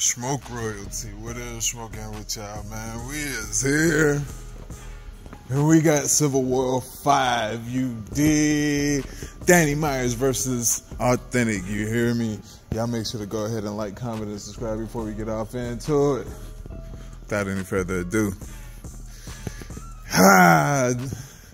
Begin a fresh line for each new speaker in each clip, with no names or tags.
Smoke royalty. What is smoking with y'all, man? We is here. And we got Civil War 5. You did. Danny Myers versus Awthentic. You hear me? Y'all make sure to go ahead and like, comment, and subscribe before we get off into it. Without any further ado.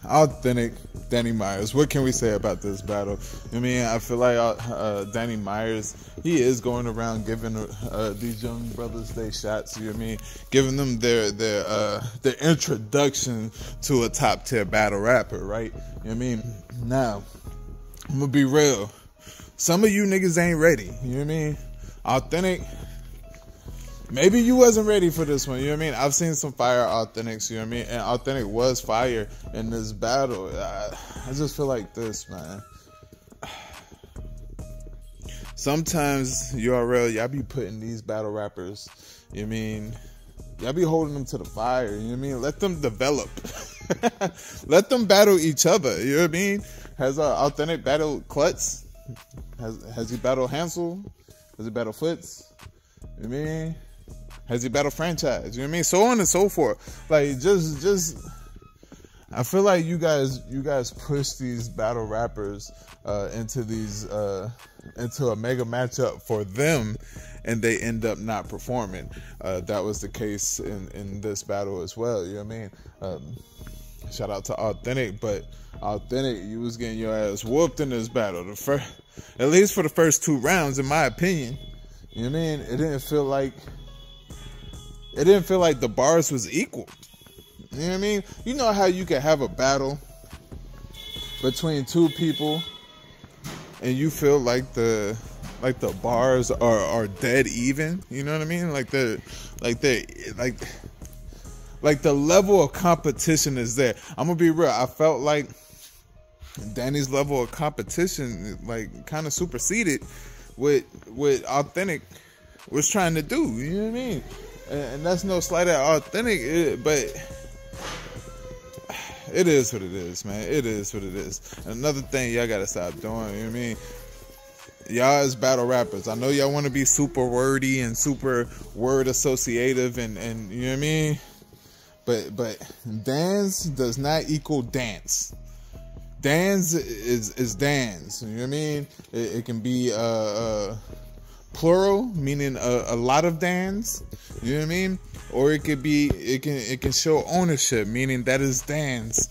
Awthentic Danny Myers. What can we say about this battle? I mean, I feel like uh, uh, Danny Myers, he is going around giving uh, these young brothers their shots. You know what I mean? Giving them their their uh, their introduction to a top tier battle rapper, right? You know what I mean? Now, I'm gonna be real. Some of you niggas ain't ready. You know what I mean? Awthentic maybe you wasn't ready for this one. You know what I mean? I've seen some fire Awthentics. You know what I mean? And Awthentic was fire in this battle. I, I just feel like this, man. Sometimes URL, y'all be putting these battle rappers. You know I mean? Y'all be holding them to the fire. You know what I mean? Let them develop. Let them battle each other. You know what I mean? Has uh, Awthentic battled Klutz? Has has he battled Hansel? Has he battled Foots? You know I mean? Has he battled franchise? You know what I mean? So on and so forth. Like just just I feel like you guys you guys push these battle rappers uh, into these uh, into a mega matchup for them and they end up not performing. Uh, that was the case in, in this battle as well. You know what I mean? Um, shout out to Awthentic, but Awthentic, you was getting your ass whooped in this battle. The first, at least for the first two rounds, in my opinion. You know what I mean? It didn't feel like it didn't feel like the bars was equal. You know what I mean? You know how you can have a battle between two people and you feel like the like the bars are are dead even, you know what I mean? Like the like the like like the level of competition is there. I'm gonna be real. I felt like Danny's level of competition like kind of superseded what what Awthentic was trying to do. You know what I mean? And, that's no slight at Awthentic, but it is what it is, man. It is what it is. another thing y'all gotta stop doing. You know what I mean? Y'all is battle rappers, I know y'all want to be super wordy and super word associative, and and you know what I mean. But but dance does not equal dance. Dance is is dance. You know what I mean? It, it can be uh, uh plural, meaning a, a lot of Dan's. You know what I mean? Or it could be it can it can show ownership, meaning that is Dan's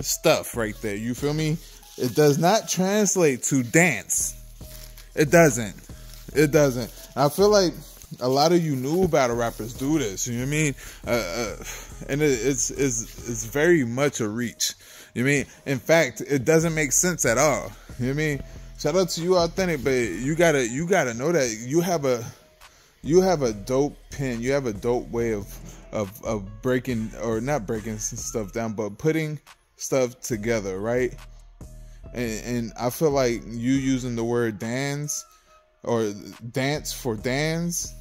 stuff right there. You feel me? It does not translate to dance. It doesn't. It doesn't. I feel like a lot of you new battle rappers do this. You know what I mean? Uh, uh, and it, it's it's it's very much a reach. You know I mean? In fact, it doesn't make sense at all. You know what I mean? Shout out to you Awthentic but you gotta you gotta know that you have a you have a dope pen you have a dope way of of of breaking or not breaking stuff down but putting stuff together right and and i feel like you using the word dance or dance for dance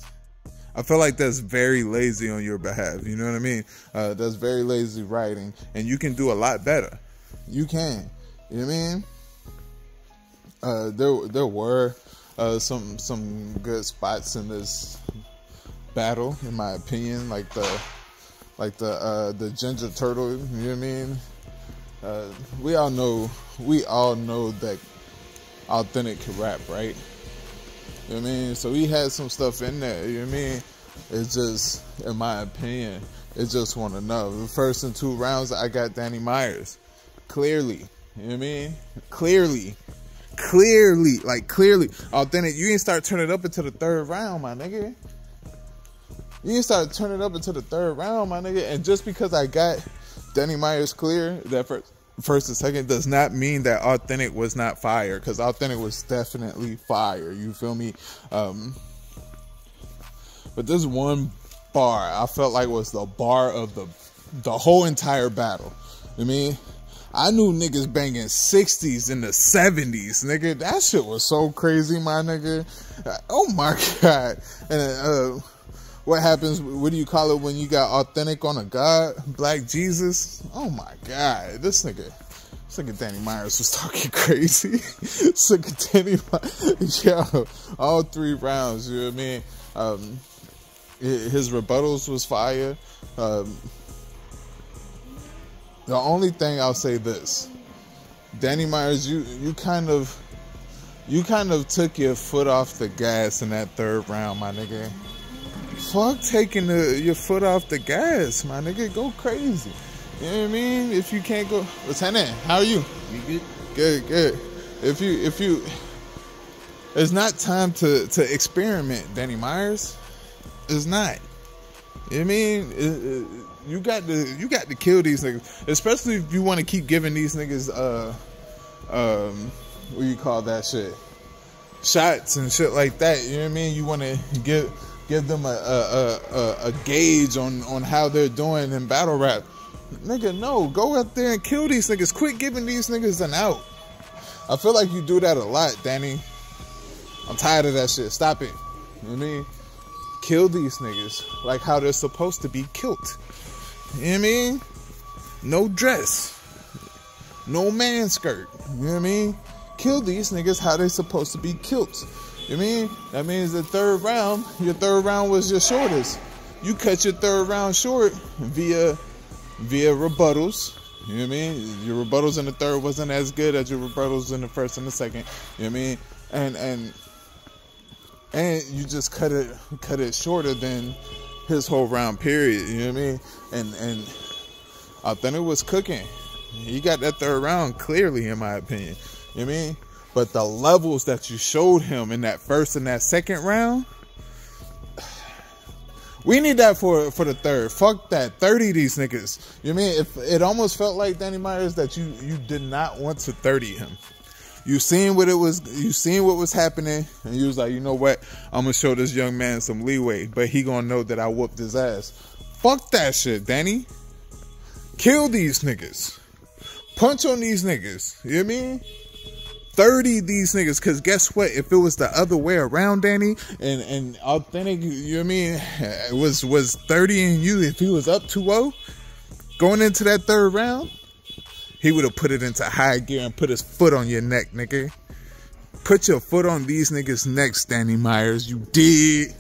I feel like that's very lazy on your behalf. You know what I mean? Uh, that's very lazy writing, and you can do a lot better. You can. You know what I mean? Uh, there there were uh, some some good spots in this battle, in my opinion, like the like the uh, the ginger turtle. You know what I mean? Uh, we all know we all know that Awthentic can rap, right? You know what I mean? So he had some stuff in there. You know what I mean? It's just, in my opinion, it's just one know. The first and two rounds, I got Danny Myers. Clearly. You know what I mean? Clearly clearly, like clearly Awthentic. You didn't start turning it up until the third round, my nigga. You didn't start turning it up until the third round, my nigga. And just because I got Danny Myers clear that first, first and second does not mean that Awthentic was not fire, because Awthentic was definitely fire. You feel me? Um, but this one bar I felt like was the bar of the the whole entire battle. I mean, I knew niggas banging 60s in the 70s, nigga. That shit was so crazy, my nigga. Oh my god. And uh, what happens? What do you call it when you got Awthentic on a god? Black Jesus? Oh my god. This nigga. This nigga Danny Myers was talking crazy. this nigga Danny Myers. Yo, all three rounds, you know what I mean? Um, his rebuttals was fire. Um, the only thing I'll say this, Danny Myers, you you kind of you kind of took your foot off the gas in that third round, my nigga. Fuck taking the, your foot off the gas, my nigga. Go crazy. You know what I mean? If you can't go, Lieutenant, how are you?
You good?
Good, good. If you if you, it's not time to to experiment, Danny Myers. It's not. You I mean? It, it, you got to you got to kill these niggas, especially if you want to keep giving these niggas uh um what you call that shit shots and shit like that. You know what I mean? You want to give give them a a, a a gauge on on how they're doing in battle rap. Nigga, no, go out there and kill these niggas. Quit giving these niggas an out. I feel like you do that a lot, Danny. I'm tired of that shit. Stop it. You know what I mean? Kill these niggas like how they're supposed to be killed. You know what I mean? No dress. No man skirt. You know what I mean? Kill these niggas how they're supposed to be killed. You know I mean? That means the third round, your third round was your shortest. You cut your third round short via via rebuttals. You know what I mean? Your rebuttals in the third wasn't as good as your rebuttals in the first and the second. You know what I mean? And and and you just cut it cut it shorter than his whole round period. You know what I mean? And and it was cooking. He got that third round clearly, in my opinion. You know what I mean? But the levels that you showed him in that first and that second round, we need that for for the third. Fuck that. 30 these niggas. You know I mean? If it almost felt like Danny Myers that you you did not want to 30 him. You seen what it was you seen what was happening and you was like, you know what? I'm gonna show this young man some leeway, but he gonna know that I whooped his ass. Fuck that shit, Danny. Kill these niggas. Punch on these niggas. You know what I mean? 30 these niggas because guess what if it was the other way around danny and and Awthentic you know what i mean it was was 30 in you if he was up 2-0 going into that third round he would have put it into high gear and put his foot on your neck nigga. Put your foot on these niggas necks danny myers. You did.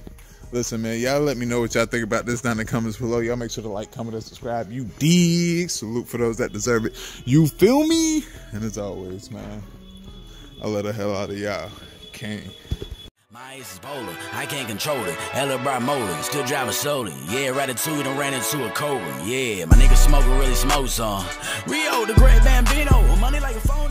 Listen man y'all let me know what y'all think about this down in the comments below. Y'all make sure to like comment and subscribe. You dig salute for those that deserve it. You feel me? And as always man I let the hell out of y'all. King.
My ace is polar, I can't control it. Ella brought motor, still driving slowly. Yeah, ratatouille and ran into a cobra. Yeah, my nigga smoking really smokes on. Rio, the great Bambino, money like a phone.